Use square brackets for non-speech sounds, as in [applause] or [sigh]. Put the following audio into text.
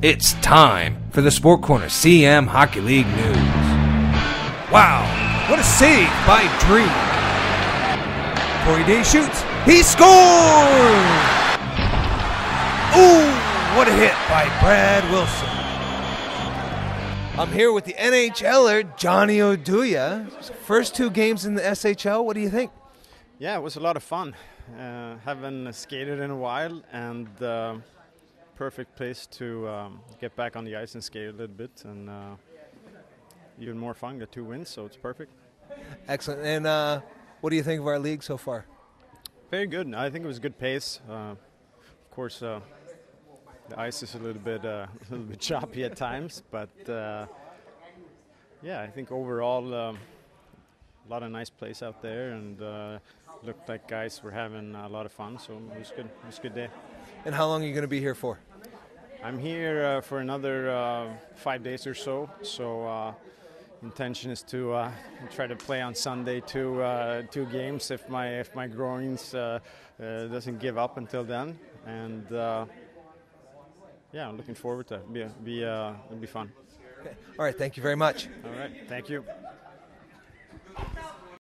It's time for the Sport Corner Siam Hockey League news. Wow, what a save by Dream. Corey Day shoots. He scores! Ooh, what a hit by Brad Wilson. I'm here with the NHLer Johnny Oduya. First two games in the SHL. What do you think? Yeah, it was a lot of fun. Uh, haven't skated in a while, and uh, perfect place to um, get back on the ice and skate a little bit, and uh, even more fun. Got two wins, so it's perfect. Excellent. And uh, what do you think of our league so far? Very good. I think it was a good pace. Uh, of course, uh, the ice is a little bit uh, [laughs] a little bit choppy at times, but uh, yeah, I think overall um, a lot of nice plays out there, and uh, looked like guys were having a lot of fun. So it was good. It was a good day. And how long are you going to be here for? I'm here uh, for another uh, five days or so. So uh, intention is to uh, try to play on Sunday two uh, two games if my if my groins uh, uh, doesn't give up until then. And uh, yeah, I'm looking forward to it. Be be uh, it'll be fun. All right, thank you very much. All right, thank you.